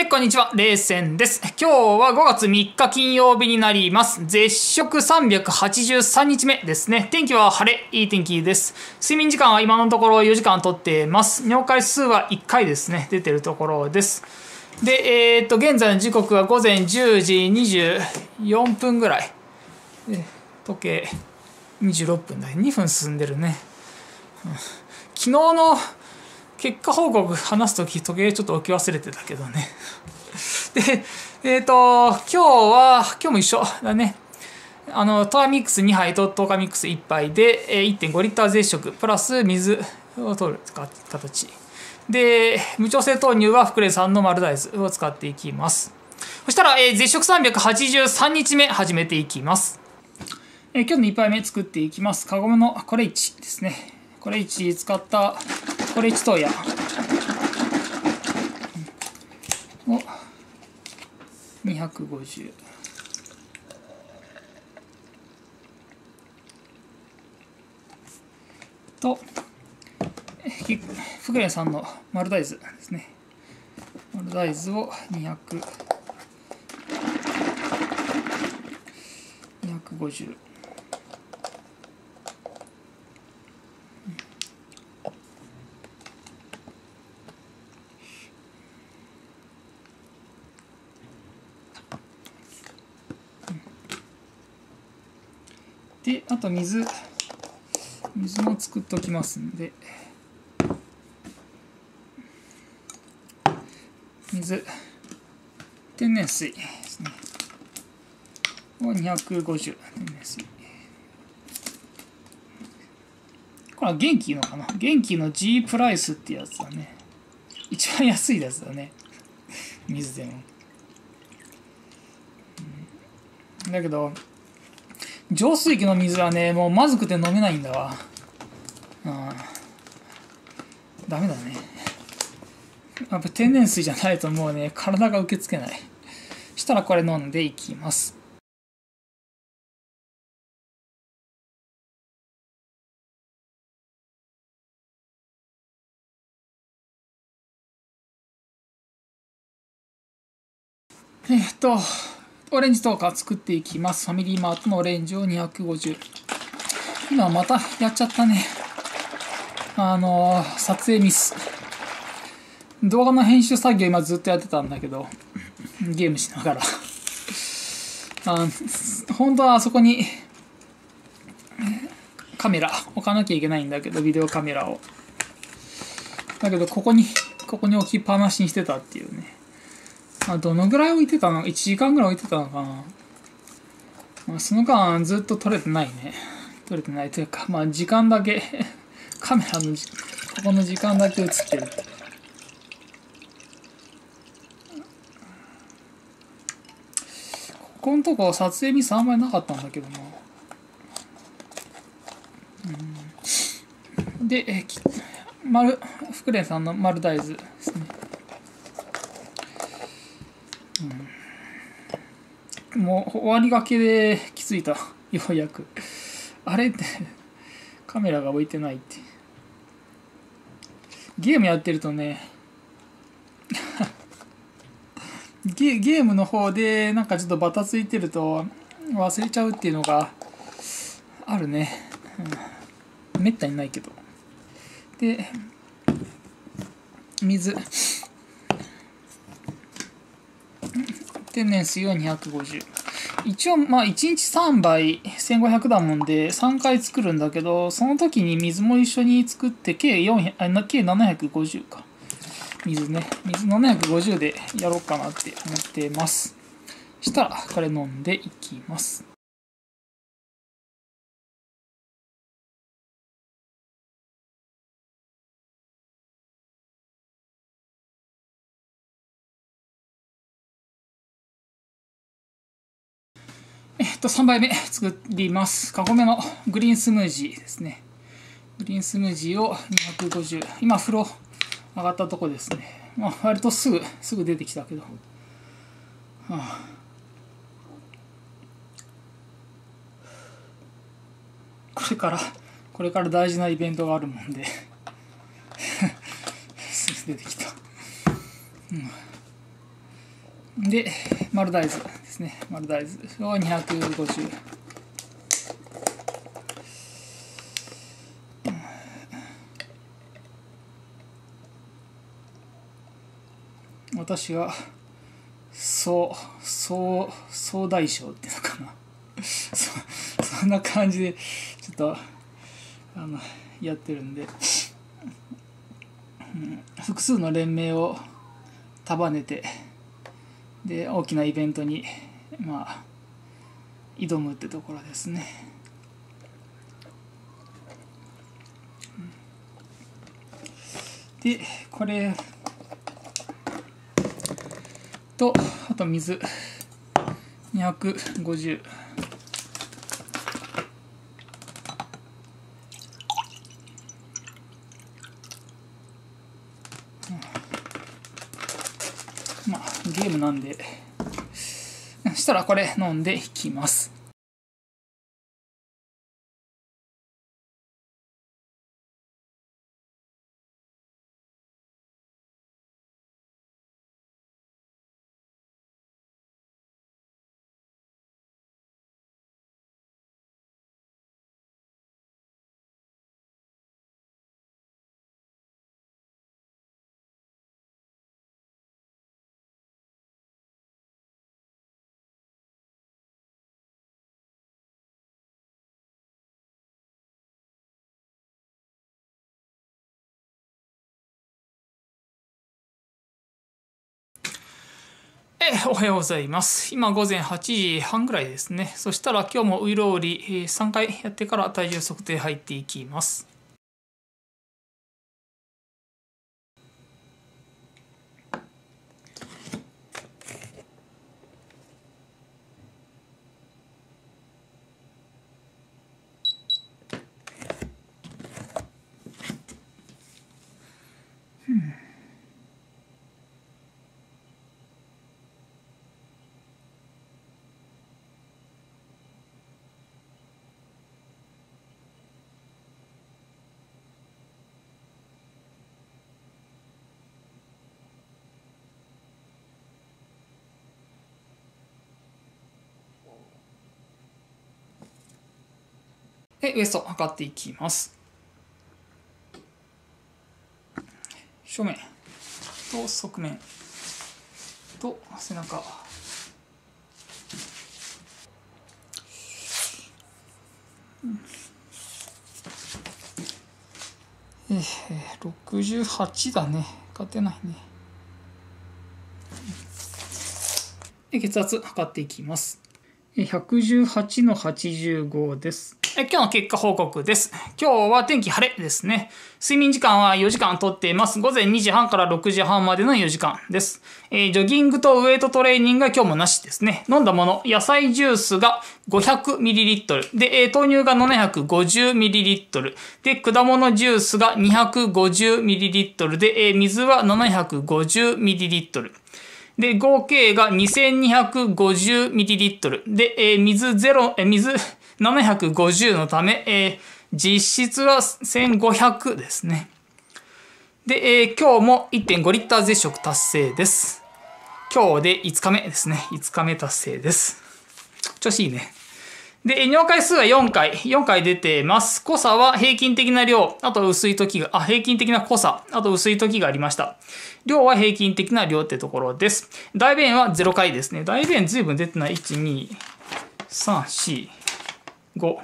え、こんにちは。冷戦です。今日は5月3日金曜日になります。絶食383日目ですね。天気は晴れ、いい天気です。睡眠時間は今のところ4時間とってます。尿回数は1回ですね。出てるところです。で、えー、っと、現在の時刻は午前10時24分ぐらい。時計26分だ。2分進んでるね。昨日の結果報告話す時時計ちょっと置き忘れてたけどね。でえっ、と今日は今日も一緒だね。あのトアミックス2杯とトーカミックス1杯で1.5リッター絶食プラス水を取る形。で無調整豆乳は福礼さんの丸大豆を使っていきます。そしたら、えー絶食383日目始めていきます。えー今日の1杯目作っていきます。カゴメのコレイチですね。コレイチ使ったコレイチトーヤを250と。福礼さんの丸大豆ですね。丸大豆を200 250と水水も作っておきますんで。水。天然水ですね。を250天然水。これは元気のかな？元気の G プライスってやつだね。一番安いやつだね。水でも。だけど浄水器の水はねもうまずくて飲めないんだわ。うん。ダメだね。やっぱ天然水じゃないともうね体が受け付けない。したらこれ飲んでいきます。えっとオレンジトーカー作っていきます。ファミリーマートのオレンジを250今またやっちゃったね。あの撮影ミス。動画の編集作業今ずっとやってたんだけどゲームしながら。あ本当はあそこにカメラ置かなきゃいけないんだけどビデオカメラを。だけどここにここに置きっぱなしにしてたっていうね。あどのぐらい置いてたの ?1 時間ぐらい置いてたのかな、まあ、その間ずっと撮れてないね。撮れてないというかまあ時間だけ カメラのここの時間だけ映ってる。ここのとこ撮影ミスあんまりなかったんだけどな。うん。でえき丸福蓮さんの丸大豆ですね。もう終わりがけで気づいた。ようやく。あれ？っ てカメラが置いてないって。ゲームやってるとね。ゲゲームの方でなんかちょっとバタついてると忘れちゃうっていうのがあるね、うん、めったにないけど。で水。天然水は250一応まあ1日3杯1500だもんで3回作るんだけどその時に水も一緒に作って計400あ計750か。水ね。水750でやろうかなって思ってます。したらこれ飲んでいきます。えっと、3杯目作ります。カゴメのグリーンスムージーですね。グリーンスムージーを250。今、風呂上がったとこですね。まあ、割とすぐ、すぐ出てきたけど。はあ、これから、これから大事なイベントがあるもんで。すぐ出てきた。うんで丸大豆ですね。丸大豆。を250私はそうそう総大将っていうのかな。そそんな感じでちょっとあのやってるんで、うん、複数の連盟を束ねてで大きなイベントにまあ挑むってところですね。でこれとあと水。250まあゲームなんで。したらこれ飲んでいきます。おはようございます。今午前8時半ぐらいですね。そしたら今日もウイロウリ3回やってから体重測定入っていきます。で、ウエスト測っていきます。正面と側面と背中。えー、68だね。勝てないね。血圧測っていきます。118の85です。今日の結果報告です。今日は天気晴れですね。睡眠時間は4時間とっています。午前2時半から6時半までの4時間です。えー、ジョギングとウェイトトレーニングが今日もなしですね。飲んだもの、野菜ジュースが 500ml。で、えー、豆乳が 750ml。で、果物ジュースが 250ml。で、えー、水は 750ml。で、合計が 2250ml。で、えー、水0、えー、水750のため、えー、実質は1500ですね。で、えー、今日も1.5リッター絶食達成です。今日で5日目ですね。5日目達成です。調子いいね。で、尿回数は4回、4回出てます。濃さは平均的な量、あと薄い時が、あ、平均的な濃さ、あと薄い時がありました。量は平均的な量ってところです。大便は0回ですね。大便随分出てない。1、2、3、4、5。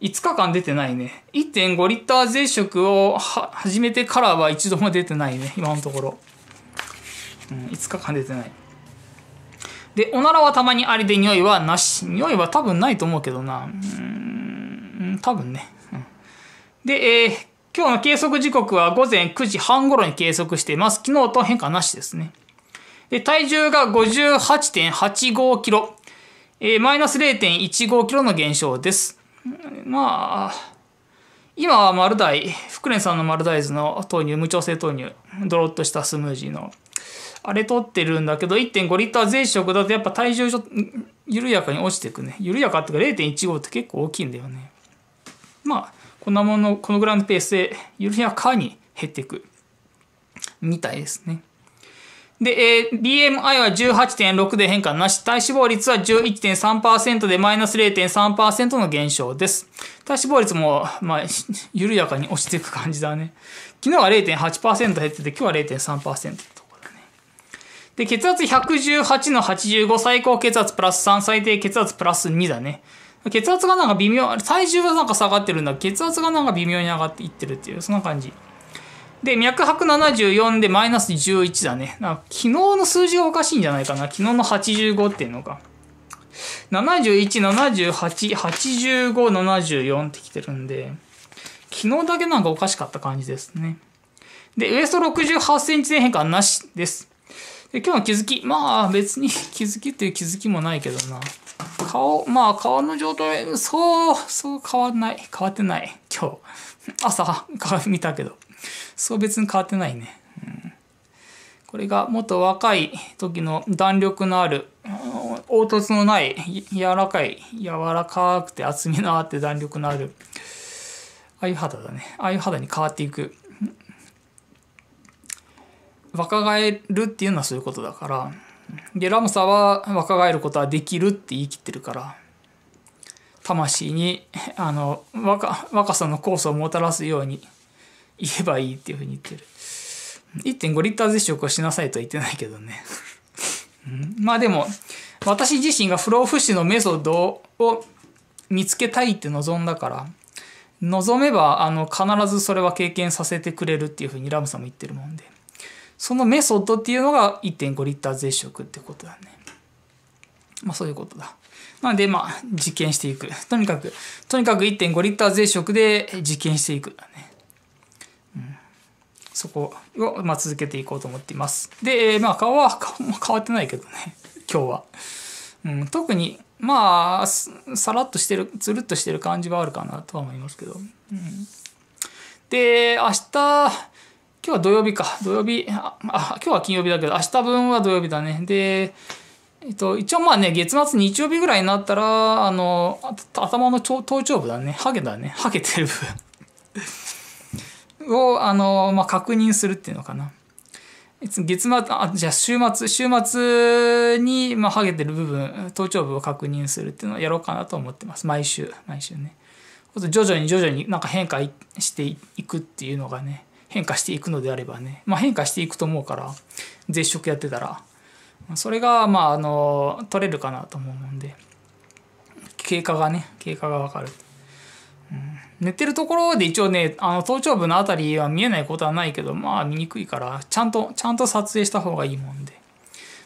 5日間出てないね。1.5リッター絶食を始めてからは一度も出てないね。今のところ。うん、5日間出てない。で、おならはたまにありで匂いはなし。匂いは多分ないと思うけどな。うん、多分ね。うん、で、えー、今日の計測時刻は午前9時半頃に計測しています。昨日と変化なしですね。で、体重が58.85キロ。えー、マイナス0.15キロの減少です。まあ、今は丸大、福連さんの丸大豆の豆乳、無調整豆乳、ドロッとしたスムージーのあれ取ってるんだけど、1.5リッター税食だとやっぱ体重ちょっと緩やかに落ちていくね。緩やかっていうか0.15って結構大きいんだよね。まあ、こんなもの、このぐらいのペースで緩やかに減っていくみたいですね。で、えー、BMI は18.6で変化なし。体脂肪率は11.3%でマイナス0.3%の減少です。体脂肪率も、まあ、緩やかに落ちていく感じだね。昨日は0.8%減ってて、今日は0.3%とこだね。で、血圧118の85、最高血圧プラス3、最低血圧プラス2だね。血圧がなんか微妙、体重はなんか下がってるんだ血圧がなんか微妙に上がっていってるっていう、そんな感じ。で、脈拍74でマイナス11だね。な昨日の数字がおかしいんじゃないかな。昨日の85っていうのが。71、78、85、74ってきてるんで、昨日だけなんかおかしかった感じですね。で、ウエスト68センチで変化なしです。で、今日の気づき。まあ別に気づきっていう気づきもないけどな。顔、まあ顔の状態、そう、そう変わんない。変わってない。今日。朝、鏡見たけど。そう別に変わってないね。うん、これがもっと若い時の弾力のある凹凸のない柔らかい柔らかくて厚みのあって弾力のあるああいう肌だね。ああいう肌に変わっていく。若返るっていうのはそういうことだから。でラムサは若返ることはできるって言い切ってるから。魂にあの若若さのコースをもたらすように言えばいいっていうふうに言ってる。1.5リッター絶食をしなさいとは言ってないけどね。まあでも、私自身が不老不死のメソッドを見つけたいって望んだから、望めばあの必ずそれは経験させてくれるっていうふうにラムさんも言ってるもんで、そのメソッドっていうのが1.5リッター絶食ってことだね。まあそういうことだ。なのでまあ実験していく。とにかく、とにかく1.5リッター絶食で実験していくだね。そこを、まあ、続けていこうと思っています。で、まあ、顔は顔も変わってないけどね、今日は。うん、特に、まあ、さらっとしてる、つるっとしてる感じはあるかなとは思いますけど。うん、で、明日、今日は土曜日か。土曜日、あ、今日は金曜日だけど、明日分は土曜日だね。で、えっと、一応まあね、月末日曜日ぐらいになったら、あの、頭の頭頂部だね。ハゲだね。ハゲてる部分。を、あの、まあ、確認するっていうのかな。月末、あ、じゃあ週末、週末に、まあ、ハゲてる部分、頭頂部を確認するっていうのをやろうかなと思ってます。毎週、毎週ね。徐々に徐々になんか変化していくっていうのがね、変化していくのであればね、まあ、変化していくと思うから、絶食やってたら、それが、まあ、あの、取れるかなと思うんで、経過がね、経過がわかる。寝てるところで一応ね、あの頭頂部のあたりは見えないことはないけど、まあ見にくいから、ちゃんと、ちゃんと撮影した方がいいもんで。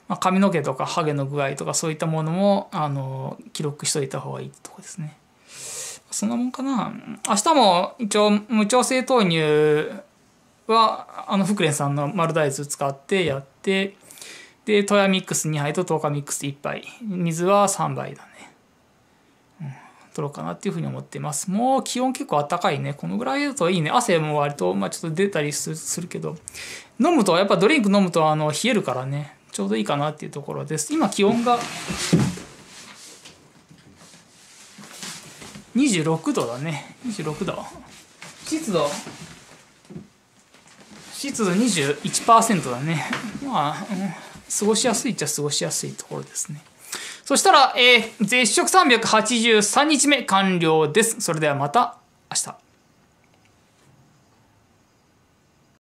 まあ、髪の毛とかハゲの具合とかそういったものも、あの、記録しといた方がいいとこですね。そんなもんかな。明日も一応無調整豆乳は、あの、フクレンさんの丸大豆使ってやって、で、トヤミックス2杯と10日ミックス1杯。水は3杯だね。取ろうかなっていうふうに思っています。もう気温結構暖かいね。このぐらいだといいね。汗も割と、まあ、ちょっと出たりするけど、飲むと、やっぱドリンク飲むとあの冷えるからね、ちょうどいいかなっていうところです。今気温が26度だね。26度。湿度、湿度21%だね。まあ、うん、過ごしやすいっちゃ過ごしやすいところですね。そしたら、えー、絶食383日目完了です。それではまた明日。